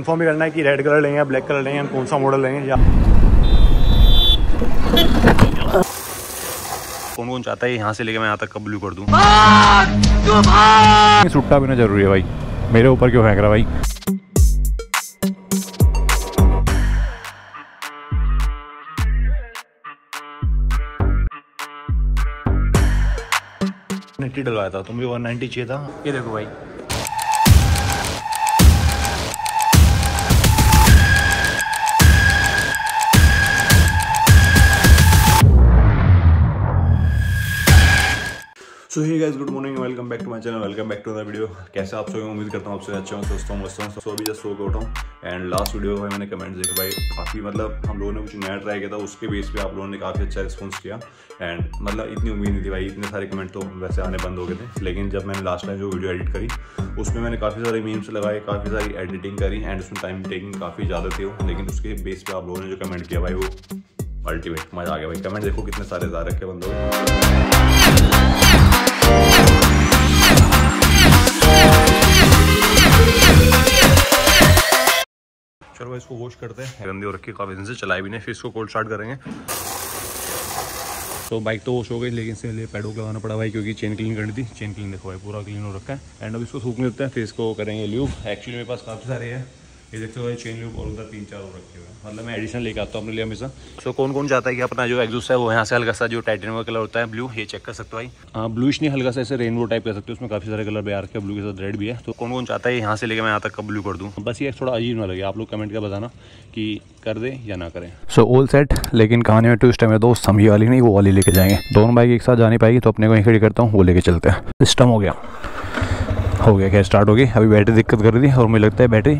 Inform भी करना है कि रेड कलर लेंगे या ब्लैक कलर लेंगे हम कौन सा मॉडल लेंगे या कौन कौन चाहता है यहाँ से लेके मैं यहाँ तक का ब्लू कर दूँ? सुट्टा भी ना ज़रूरी है भाई। मेरे ऊपर क्यों फेंक रहा भाई? नेटी डलवाया था तुम भी वन नाइन्टी चाहिए था? ये देखो भाई so hey guys good morning welcome back to my channel welcome back to the video कैसे आप सभी उम्मीद करता हूँ आपसे अच्छा हूँ स्वस्थ हूँ मस्त हूँ सो अभी जस्ट सो के उठा एंड लास्ट वीडियो में मैंने कमेंट्स देखे भाई, काफ़ी मतलब हम लोगों ने कुछ नया ट्राई किया था, उसके बेस पे आप लोगों ने काफ़ी अच्छा रिस्पॉन्स किया। एंड मतलब इतनी उम्मीद नहीं थी भाई, इतने सारे कमेंट तो वैसे आने बंद हो गए थे। लेकिन जब मैंने लास्ट टाइम जो वीडियो एडिट करी, उसमें मैंने काफ़ी सारे मीम्स लगाए, काफ़ी सारी एडिटिंग करी एंड उसमें टाइम टेकिंग काफ़ी ज़्यादा थी लेकिन उसके बेस पर आप लोगों ने जो कमेंट किया भाई, वो अल्टीमेट मज़ा आ गया भाई। कमेंट देखो कितने सारे जा रखे बंदों चलो इसको वॉश करते हैं। गंदी हो रखी काफ़ी दिन से चलाई भी नहीं, फिर इसको कोल्ड स्टार्ट करेंगे। तो बाइक तो वॉश हो गई, लेकिन इसके लिए पैडो लगाना पड़ा भाई, क्योंकि चेन क्लीन करनी थी। चेन क्लीन देखो भाई, पूरा क्लीन हो रखा है। एंड अब इसको सूखने देते हैं, फिर इसको करेंगे ल्यूब एक्चुअली मेरे पास काफ़ी सारे हैं। ये देखते हो चेन ल्यूब और उधर तीन चार और रखे हुए हैं। मतलब मैं एडिशनल लेके आता हूँ अपने लिए हमेशा। सो कौन कौन चाहता है कि अपना जो एग्जूस है वो यहाँ से हल्का सा जो टाइटेनियम का कलर होता है ब्लू ये चेक कर सकते हो भाई? हाँ ब्लूश नहीं हल्का सा ऐसे रेनबो टाइप कर सकते हो उसमें काफ़ी सारे कलर भी आ रखे ब्लू के साथ रेड भी है। तो कौन कौन चाहता है यहाँ से लेके मैं यहाँ तक का ब्लू कर दूँ? बस ये थोड़ा अजीब ना लगे आप लोग कमेंट कर बताना कि कर दे या ना करें। सो ऑल सेट लेकिन कहानी में ट्विस्ट है मेरे दोस्त हम ये वाली नहीं वो वाली लेके जाएँगे। दोनों बाइक एक साथ जा नहीं पाएगी तो अपने को यहीं खड़ी करता हूँ वो लेके चलते हैं। सिस्टम हो गया। हो गया क्या स्टार्ट हो गई? अभी बैटरी दिक्कत कर रही थी और मुझे लगता है बैटरी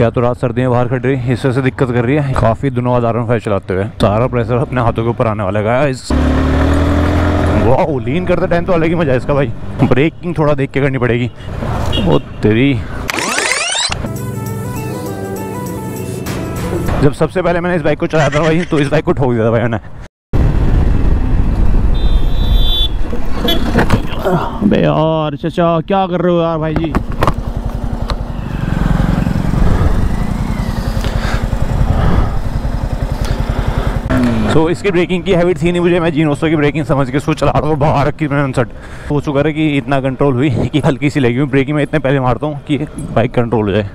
या तो रात सर्दी में बाहर खड़ रही वजह से दिक्कत कर रही है? काफ़ी दिनों बाद आर फाइव चलाते हुए। सारा प्रेशर अपने हाथों के ऊपर आने वाला है इस वाह लीन करते टाइम तो अलग ही मज़ा है इसका भाई। ब्रेकिंग थोड़ा देख के करनी पड़ेगी। वो तेरी। जब सबसे पहले मैंने इस बाइक को चलाया था भाई तो इस बाइक को ठोक दिया था भाई मैंने। यार, चाचा, क्या कर रहे हो यार भाई जी? सो so, इसकी ब्रेकिंग की हैबिट थी नहीं मुझे मैं जीनोसो की ब्रेकिंग समझ के उसको चला रहा हूँ बाहर रखी मैंने उनसठ हो चुका है कि इतना कंट्रोल हुई कि हल्की सी लगी हुई। ब्रेकिंग में इतने पहले मारता हूँ कि बाइक कंट्रोल हो जाए।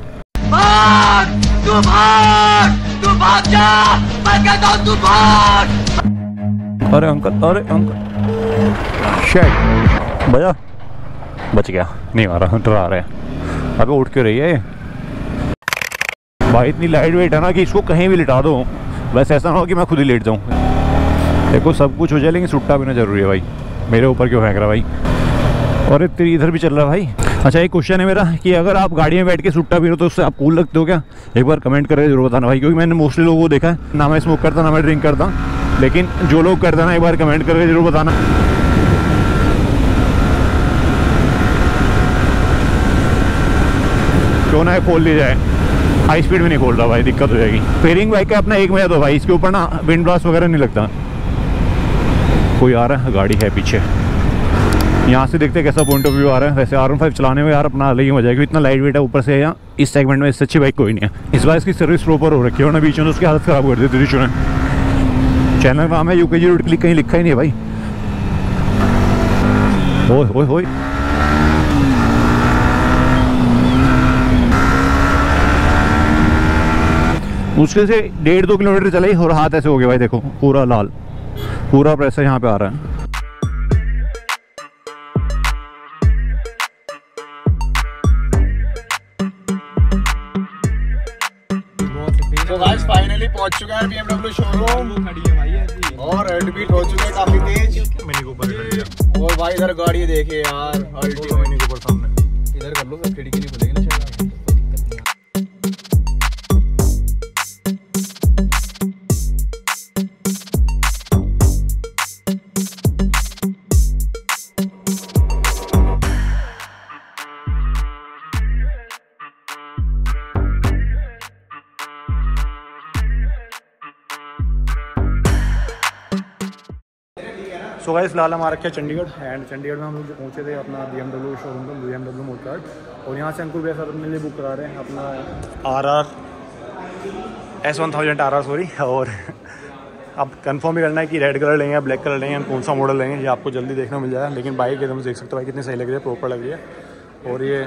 अरे अंकल अरे अंकल शेट बजा। बच गया। नहीं मारा डरा रहे हैं। अबे उठ क्यों रही है भाई इतनी लाइट वेट है ना कि इसको कहीं भी लिटा दो। बस ऐसा ना हो कि मैं खुद ही लेट जाऊँ। देखो, सब कुछ हो जाए, लेकिन सुट्टा भी ना ज़रूरी है भाई। मेरे ऊपर क्यों फेंक रहा भाई? और तेरी इधर भी चल रहा है भाई। अच्छा एक क्वेश्चन है मेरा कि अगर आप गाड़ी में बैठ के सुट्टा पी रहे हो तो उससे आप कूल लगते हो क्या? एक बार कमेंट करके ज़रूर बताना भाई, क्योंकि मैंने मोस्टली लोगों को देखा है। ना मैं स्मोक करता, ना मैं ड्रिंक करता। लेकिन जो लोग करते ना, एक बार कमेंट करके ज़रूर बताना। क्यों ना खोल ली जाए? हाई स्पीड में नहीं खोल रहा भाई, दिक्कत हो जाएगी। फेयरिंग बाइक का अपना, एक मज़ा तो भाई, इसके ऊपर ना विंड ब्लास्ट वगैरह नहीं लगता। कोई आ रहा है? गाड़ी है पीछे। यहाँ से देखते हैं कैसा पॉइंट ऑफ़ व्यू आ रहा है। वैसे आर वन फाइव चलाने में यार अपना अलग ही मज़ा है, क्योंकि इतना लाइट वेट है ऊपर से यहाँ इस सेगमेंट में, इससे अच्छी बाइक कोई नहीं है। इस बार इसकी सर्विस प्रॉपर हो रखी है और बीच में उसकी हालत ख़राब कर दी थी चैनल का नाम है यूके जी रोड क्लिक कहीं लिखा ही नहीं है भाई। ओए ओए। मुश्किल से डेढ़ दो किलोमीटर चले और हाथ ऐसे हो गया भाई देखो पूरा लाल। पूरा प्रेशर यहाँ पे आ रहा है। तो फाइनली पहुँच चुका है BMW शोरूम खड़ी है भाई और हेड हो चुका है काफ़ी तेज। मिनी कूपर और भाई इधर गाड़ी देखे यार अल्टी मिनी कूपर सामने। इधर कर लो खिड़की सो गाइस फ़िलहाल हम आ रखे हैं चंडीगढ़ एंड चंडीगढ़ में हम लोग जो पहुँचे थे अपना बी एम डब्ल्यू शोरूम पर बी एम डब्ल्यू और यहाँ से अंकुर भैया सर अपने लिए बुक करा रहे हैं अपना R R S one thousand R R sorry और अब कंफर्म ही करना है कि रेड कलर लेंगे या ब्लैक कलर लेंगे कौन सा मॉडल लेंगे, ये आपको जल्दी देखने मिल जाएगा। लेकिन बाइक एकदम देख सकते हो भाई, कितनी सही लग रही है प्रॉपर लग रही है। और ये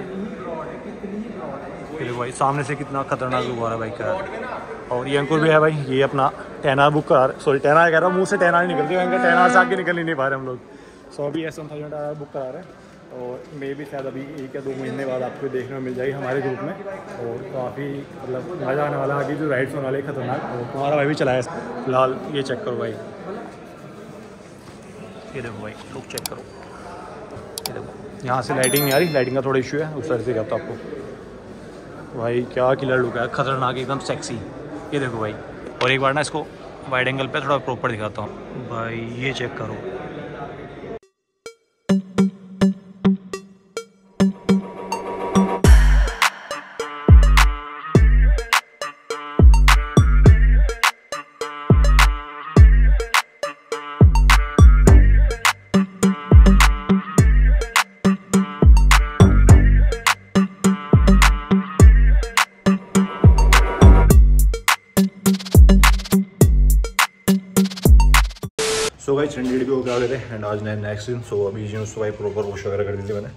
ये भाई, सामने से कितना खतरनाक लुक रहा है। बाइक का और ये अंकुर भी है भाई, ये अपना टेन आर बुक करा सॉरी टेन आर कह रहा हूँ, मुँह से टेन आर निकल रही है टेन आर से आगे निकल ही नहीं पा रहे हम लोग। सो अभी एस वन थाउज़ेंड बुक करा रहे हैं। और मे भी शायद अभी एक या दो महीने बाद आपको देखने को मिल जाएगी हमारे ग्रुप में। और काफ़ी मतलब मज़ा आने वाला आगे जो राइड्स होने वाले खतरनाक। और तुम्हारा भाई भी चलाया फ़िलहाल ये चेक करो भाई। ये देखो भाई लुक चेक करो। ये देखो, यहाँ से लाइटिंग नहीं आ रही लाइटिंग का थोड़ा इशू है, उस तरह से कहता आपको। भाई, क्या किलर लुक है। खतरनाक, एकदम सेक्सी ये देखो भाई। और एक बार ना इसको वाइड एंगल पे थोड़ा प्रॉपर दिखाता हूँ। भाई, ये चेक करो। सो भाई चंडीगढ़ भी होकर आ गए थे एंड आज नए नेक्स्ट दिन सो अभी जो भाई प्रॉपर वॉश वगैरह कर दी थी मैंने।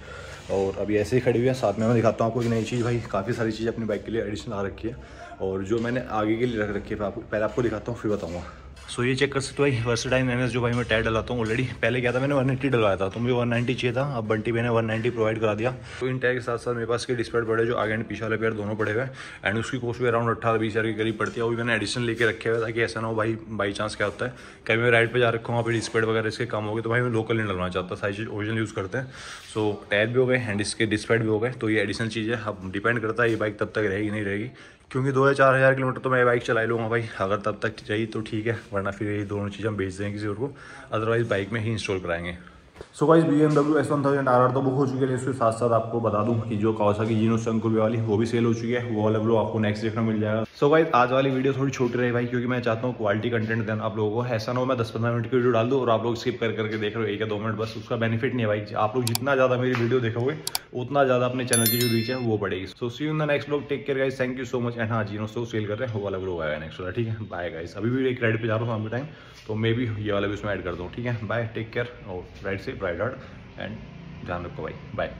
और अभी ऐसे ही खड़ी हुई है, साथ में मैं दिखाता हूँ आपको एक नई चीज़, भाई, काफ़ी सारी चीज़ अपनी बाइक के लिए एडिशनल आ रखी है। और जो मैंने आगे के लिए रख रखी है पहले आपको दिखाता हूँ, फिर बताऊँगा। सो ये चेक कर सकते हो भाई। टाइम एन जो भाई मैं टायर डलाता हूँ ऑलरेडी पहले क्या था, मैंने 180 डलवाया था तो मुझे 190 चाहिए था। अब बंटी मैंने 190 प्रोवाइड करा दिया। तो इन टायर के साथ साथ मेरे पास के डिस्प्ले पड़े जो आगे एंड पीछे वाले पेयर दोनों पड़े हुए एंड उसकी कॉस्ट भी अराउंड अट्ठारह बीस हज़ार के करीब पड़ती है। वो भी मैंने एडिशन लेके रखे हुए ताकि ऐसा ना हो भाई बाई चांस क्या होता है। कभी मैं राइड पर जा रखा हूँ, वहाँ पर डिस्प्ले वगैरह इसके काम हो गए तो भाई मैं लोकल नहीं डलवाना चाहता। सारी चीज़ ओरिजिनल यूज़ करते हैं। सो टायर भी हो गए एंड इसके डिस्प्ले भी हो गए। तो ये एडिशनल चीज़ है। अब डिपेंड करता है ये बाइक तब तक रहेगी, नहीं रहेगी। क्योंकि दो या चार हज़ार किलोमीटर तो मैं बाइक चला लूँगा भाई। अगर तब तक चाहिए तो ठीक है, वरना फिर यही दोनों चीज़ हम बेच देंगे किसी और को। अदरवाइज़ बाइक में ही इंस्टॉल कराएँगे। So guys B M W S one thousand R R तो बुक हो चुकी है इसके साथ साथ आपको बता दूँ कि जो कावासा की जीनो संकुल वाली, वो भी सेल हो चुकी है। वो वीडियो आपको नेक्स्ट देखना मिल जाएगा। सो गाइस आज वाली वीडियो थोड़ी छोटी रही भाई, क्योंकि मैं चाहता हूँ क्वालिटी कंटेंट देना आप लोगों को। ऐसा ना हो मैं दस पंद्रह मिनट की वीडियो डाल दूँ और आप लोग स्किप कर करके देख रहे हो, एक या दो मिनट बस, उसका बेनिफिट नहीं है भाई। आप लोग जितना ज़्यादा मेरी वीडियो देखोगे, उतना ज़्यादा अपने चैनल की जो रीच है, वो बढ़ेगी। So see in the next blog take care guys thank you so much and हाँ जीनो सो सेल कर रहे हैं, वो वाला वीडियो आएगा नेक्स्ट वाला, ठीक है? बाय गाइस अभी भी एक राइड पे जा रहा हूँ शाम टाइम तो मे भी ये वाला भी उसमें ऐड कर दूँ, ठीक है? बाय टेक केयर और राइड से राइड हार्ड एंड ध्यान रखो भाई बाय